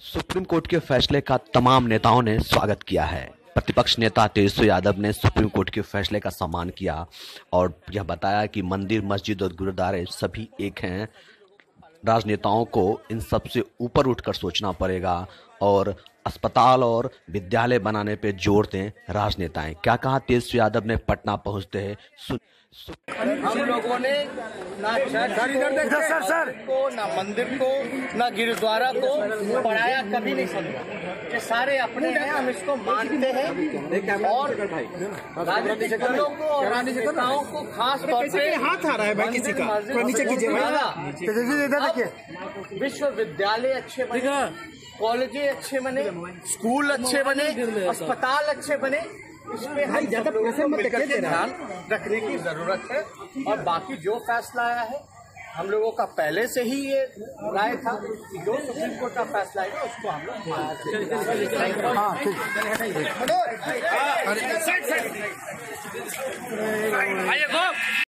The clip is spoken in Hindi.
सुप्रीम कोर्ट के फैसले का तमाम नेताओं ने स्वागत किया है। प्रतिपक्ष नेता तेजस्वी यादव ने सुप्रीम कोर्ट के फैसले का सम्मान किया और यह बताया कि मंदिर, मस्जिद और गुरुद्वारे सभी एक हैं। राजनेताओं को इन सबसे ऊपर उठकर सोचना पड़ेगा और अस्पताल और विद्यालय बनाने पे ज़ोर दें राजनेताएँ। क्या कहा तेजस्वी यादव ने? पटना पहुँचते हैं। सुन हम लोगों ने ना चर्च को, सर, सर। को ना मंदिर को ना गुरुद्वारा को पढ़ाया कभी नहीं समझा ये सारे अपने हैं हम इसको मानते हैं। और राजनीतिक दलों को और राजनेताओं को खास तौर पे हाथ आ रहा है भाई किसी का। नीचे कीजिए विश्वविद्यालय अच्छे बने। कॉलेजें अच्छे बने स्कूल अच्छे बने अस्पताल अच्छे बने इसमें हम ध्यान रखने की ज़रूरत है और बाकी जो फैसला आया है हम लोगों का पहले से ही ये राय था कि जो सुप्रीम कोर्ट का फैसला आएगा उसको हम लोग हैं।